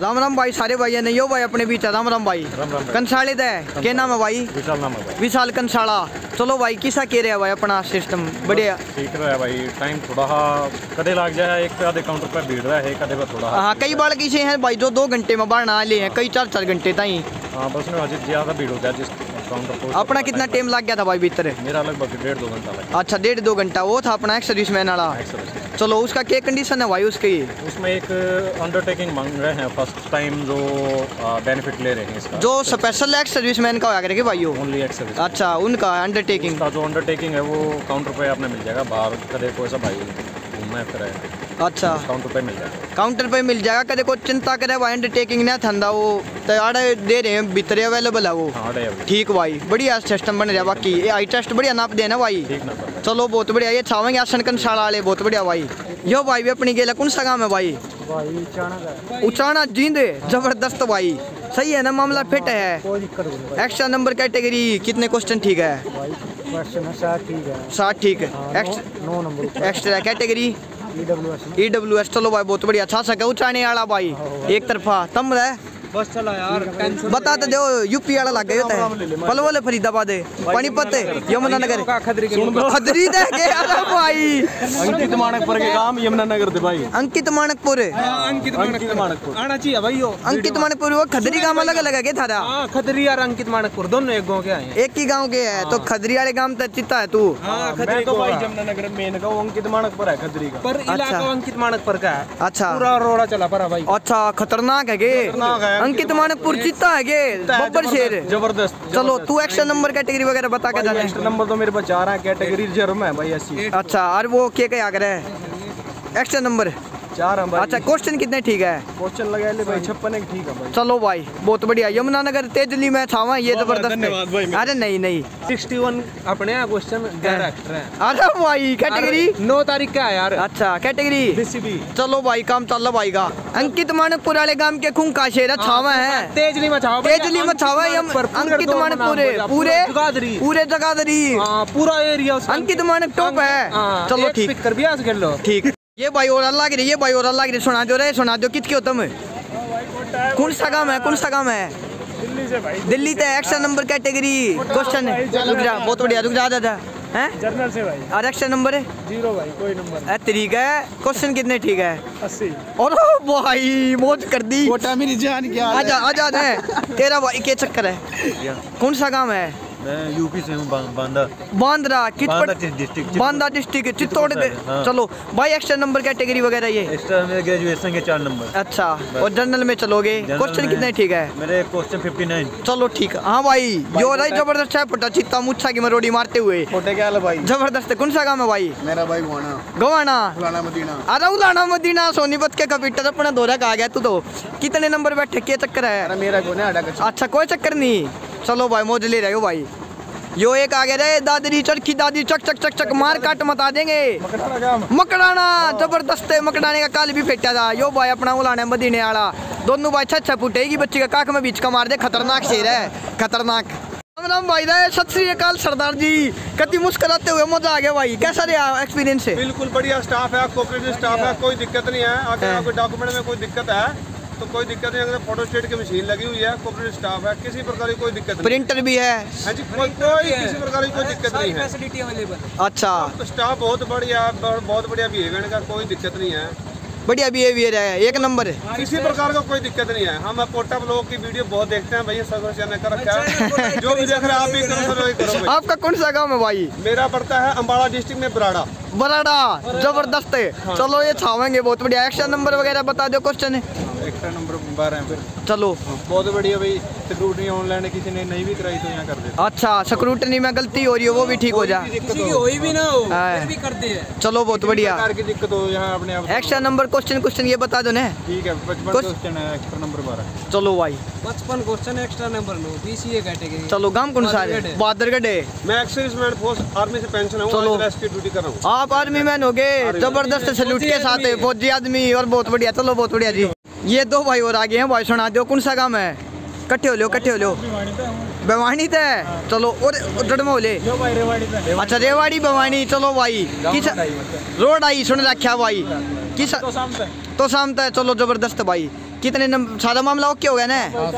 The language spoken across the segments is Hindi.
राम राम भाई सारे भाई ने यो भाई अपने बीच है। राम राम भाई। राम राम कंसाले दे के नाम है भाई? विशाल नाम है भाई। विशाल कंसाला। चलो भाई किसा के रहा हैं भाई अपना सिस्टम बढ़िया। ठीक रहा है भाई। टाइम थोड़ा हा कदे लग जाए एक आधे काउंटर पे भीड़ रहा है कदे पर थोड़ा हाँ कई बार किसे हैं भाई जो दो घंटे में बाहर ना ले हैं कई चार चार घंटे ताई। हाँ बस में आज ज़्यादा भीड़ हो गया जिस अपना कितना टाइम लग गया था भाई भीतर? मेरा लगभग डेढ़ दो घंटा लगा अच्छा डेढ़ दो घंटा वो था अपना एक्स सर्विसमैन वाला। चलो उसका क्या कंडीशन है भाई उसकी? उसमें एक अंडरटेकिंग मांग रहे हैं फ़र्स्ट टाइम जो बेनिफिट ले रहे हैं इसका। जो स्पेशल एक्स सर्विसमैन का होया करके भाई ओनली एक्सरसाइज अच्छा उनका अंडरटेकिंग इसका जो अंडरटेकिंग है वो काउंटर पे आपने मिल जाएगा बाहर कदे कोई सा भाई घूमना फिर अच्छा। काउंटर पे मिल जाएगा। काउंटर पे मिल जाएगा। कदे को चिंता करे भाई अंडरटेकिंग ना धंधा वो तो आड़े दे रहे हैं भीतर अवेलेबल है वो। हाँ ठीक भाई बढ़िया सिस्टम बन रहा बाकी। ये आई टेस्ट बढ़िया नाप देना भाई। चलो बहुत बढ़िया ये छावेंगे आसन कंसाला वाले बहुत बढ़िया भाई। यो भाई भी अपनी गेला कौन सा काम है भाई? उचाना जींद ज़बरदस्त भाई। सही है ना मामला फिट है। कोई भाई। एक्स्ट्रा नंबर कैटेगरी कितने क्वेश्चन ठीक है? भाई क्वेश्चन है शायद ठीक है। साठ ठीक है। हाँ, एक्स्ट्रा नौ नौ number. Extra category E W S E W S चलो भाई बहुत बढ़िया। अच्छा सके चाने वाला भाई एक तरफा तम रहे? बस चला यार बता तो दो यूपी वाला लग गए होता है। पलवल फरीदाबाद पानीपत यमुनानगर खदरी दे के अरे भाई। अंकित मानकपुर के काम यमुनानगर दे भाई। अंकित मानकपुर अंकित अंकित मानकपुर आना चाहिए भाई अंकित मानकपुर वो खदरी गाँव अलग अलग है क्या थारा? हाँ खतरी और अंकित मानकपुर दोनों एक गाँव के आए हैं। एक ही गाँव के है तो खदरी वाले गाँव तक चित्ता है तू। हाँ खतरी तो भाई यमुनानगर मेन का अंकित मानकपुर है खतरी का। पर इलाका अंकित मानकपुर का है। अच्छा। पूरा रोड़ा चला पड़ा भाई। अच्छा खतरनाक है गे खतरनाक है। अंकित मानकपुर जीता है गे बब्बर शेर। ज़बरदस्त चलो तू एक्स्ट्रा नंबर कैटेगरी वगैरह बता के जाना। एक्स्ट्रा नंबर तो मेरे पास चार है कैटेगरी रिज़र्व में है भाई ऐसी। अच्छा और वो के क्या है एक्स्ट्रा नंबर चार हम अच्छा क्वेश्चन कितने ठीक है? क्वेश्चन लगा ले भाई छप्पन एक ठीक है भाई। चलो भाई बहुत बढ़िया। यमुनानगर तेजली में छावा ये ज़बरदस्त है अरे नहीं नहीं। 61 अपने क्वेश्चन है। अरे भाई कैटेगरी नौ तारीख का है यार। अच्छा कैटेगरी चलो भाई काम चल रहा भाई का। अंकित मानकपुर वाले गाँव के खून का शेरा छावा है। तेजली में छावा। तेजली में छावा अंकित मानकपुर पूरे पूरे जगाधरी। हाँ, पूरा एरिया अंकित मानक टॉप है हाँ, चलो ठीक। खेल लो ठीक। ये भाई और अल्लाह की ये भाई और अल्लाह की सुना दो रे सुना दो कित क्यों तुम? कौन सा काम है कौन सा काम है? दिल्ली से भाई। दिल्ली ते एक्शन नंबर कैटेगरी क्वेश्चन रुक जा बहुत बढ़िया रुक जा दादा हैं? जर्नल से भाई। और एक्शन नंबर है? ज़ीरो भाई कोई नंबर ए, तरीक है क्वेश्चन कितने ठीक है? अस्सी। और भाई मौज कर दी। कोटा मेरी जान क्या आजा आजा आजा। तेरा भाई के चक्कर है? कौन सा काम है? मैं यूपी से हूँ बांदा बांद्रा कित बांदा पर- डिस्ट्रिक्ट बांदा डिस्ट्रिक्ट चित्तौड़ हाँ। चलो भाई एक्शन नंबर कैटेगरी वगैरह ये एक्स्ट्रा मेरे ग्रेजुएशन के चार नंबर अच्छा और जनरल में चलोगे क्वेश्चन कितने ठीक है मेरे क्वेश्चन 59 चलो ठीक है हाँ भाई जो रही ज़बरदस्त है पटा चित्ता मुच्छा की मरोड़ी मारते हुए क्या है भाई ज़बरदस्त कौन सा काम है भाई मेरा भाई मदीना अरे उलाना मदीना सोनीपत के कंप्यूटर अपना दौरा का आ गया तू तो कितने नंबर बैठे के चक्कर है मेरा गोना आड़ा का अच्छा कोई चक्कर नहीं चलो भाई मौज ले रहे हो भाई। यो एक आगे रहे दादरी चरखी दादी चक चक चक चक मार काट मता देंगे। मकड़ाना ज़बरदस्त है मकड़ाने का काल भी फेटा था। यो भाई अपना उलाना मदीने वाला दोनों भाई छत फुटेगी बच्ची का काक में बीच का मार दे खतरनाक शेर है खतरनाक। राम राम भाई रहे सत श्री अकाल सरदार जी। कति मुस्कुराते हुए मज़ा आ गया भाई। कैसा रहा एक्सपीरियंस है बिल्कुल बढ़िया स्टाफ है कोऑपरेटिव स्टाफ है कोई दिक्कत नहीं है। अगर हाँ। डॉक्यूमेंट में कोई दिक्कत है? तो कोई दिक्कत नहीं अगर फ़ोटो स्टेट की मशीन लगी हुई है कोऑपरेटिव स्टाफ है किसी प्रकार की कोई दिक्कत नहीं। प्रिंटर भी है। हाँ जी कोई कोई किसी प्रकार की कोई दिक्कत नहीं है। फैसिलिटी अवेलेबल अच्छा। तो स्टाफ बहुत बढ़िया बहुत बहुत बढ़िया बिहेवियर का कोई दिक्कत नहीं है। बढ़िया बिहेवियर है एक नंबर है। किसी प्रकार का कोई दिक्कत नहीं है। हम पोटा ब्लॉग की वीडियो बहुत देखते हैं भैया सर चैनल का रखा है। जो भी देख रहे हैं आप भी करो करो आपका कौन सा गाँव है भाई? मेरा पड़ता है अम्बाड़ा डिस्ट्रिक्ट में बराड़ा। बराड़ा ज़बरदस्त है। चलो ये छावेंगे बहुत बढ़िया। एक्शन नंबर वगैरह बता दो क्वेश्चन है। एक्स्ट्रा नंबर बारह फिर चलो बहुत बढ़िया भाई सिक्योरिटी ऑनलाइन किसी ने नहीं भी कराई तो यहाँ कर दे अच्छा स्क्रूटनी में गलती हो रही है वो भी ठीक हो जा किसी की होई भी ना हो हाँ। फिर भी करते हैं चलो बहुत बढ़िया की दिक्कत हो यहाँ अपने आप एक्शन नंबर क्वेश्चन क्वेश्चन ये बता दो ना ठीक है पचपन कुछ- क्वेश्चन है एक्स्ट्रा नंबर बारह चलो भाई पचपन क्वेश्चन एक्स्ट्रा नंबर लो बीसीए कैटेगरी चलो गाँव कौन सा है बहादुरगढ़ है। मैं फोर्स आर्मी से पेंशन हूँ चलो। आज रेस्क्यू ड्यूटी कर रहा हूँ आप आर्मी मैन हो गए ज़बरदस्त सैल्यूट के साथ है फौजी आदमी और बहुत बढ़िया चलो बहुत बढ़िया जी ये दो भाई और आगे हैं भाई सुना दो कौन सा काम है? कट्ठे हो लो कट्ठे हो लो बेवानी तो है? चलो और डडमो ले। अच्छा रेवाड़ी बेवानी चलो भाई। किस रोड आई सुन रखा भाई। किस तो शाम तक चलो ज़बरदस्त भाई। कितने सारा मामला ओके हो गया ना? हो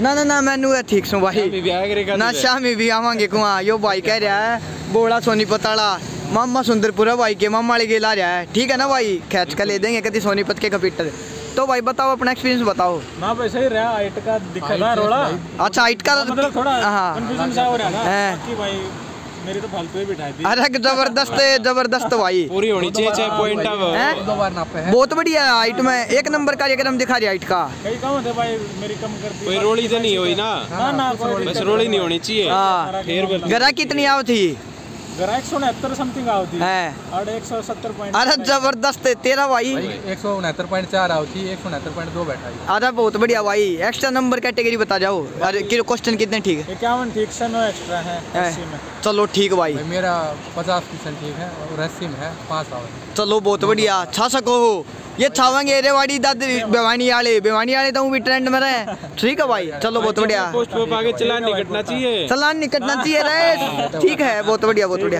ना ना ना मैनू है ठीक सू भाई। ना शामी भी आवांगे कुआ। यो भाई कह रहा है बोला सोनीपत वाला मामा सुंदरपुरा भाई के मामा वाले के ला रहा है। ठीक है ना भाई? खैच का ले देंगे कभी सोनीपत के कंप्यूटर। तो भाई बताओ अपना एक्सपीरियंस बताओ। ना वैसे ही रहा हाइट का दिखा था रोड़ा अच्छा हाइट का मतलब थोड़ा हाँ। कंफ्यूजन सा हो रहा था हैं। कि भाई मेरी तो फालतू ही बिठाई थी। अरे ज़बरदस्त है, ज़बरदस्त भाई। पूरी होनी चाहिए छह पॉइंट अब। दो बार नापे है? बहुत बढ़िया है हाइट में। एक नंबर का कार्यक्रम दिखा रही हाइट का। कई कहाँ थे भाई मेरी कम कर दी कोई रोड़ी तो नहीं हुई ना? ना ना बस रोड़ी नहीं होनी चाहिए। हाँ। फिर गरा कितनी आओ थी? एक सौ उनहत्तर समथिंग आओ है. और एक सौ सत्तर पॉइंट अरे ज़बरदस्त है तेरा भाई एक सौ उनहत्तर पॉइंट चार आओ एक सौ उनहत्तर पॉइंट दो बैठा है. अरे बहुत बढ़िया भाई एक्स्ट्रा नंबर कैटेगरी बता जाओ. अरे क्वेश्चन कितने ठीक है? इक्यावन ठीक से नो एक्स्ट्रा है हैं? अस्सी में. चलो ठीक भाई मेरा पचास परसेंट ठीक है और अस्सी में है पाँच आओ चलो बहुत बढ़िया छा सको हो ये छावेंगे रेवाड़ी दाद बेवानी वाले बेवानी वाले तो भी ट्रेंड में रहे। ठीक है भाई चलो बहुत बढ़िया। पोस्ट पे आगे चलान निकटना चाहिए। चलान निकटना चाहिए रहे। ठीक है बहुत बढ़िया बहुत बढ़िया।